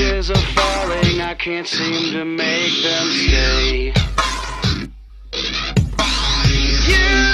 wishes are falling, I can't seem to make them stay. You.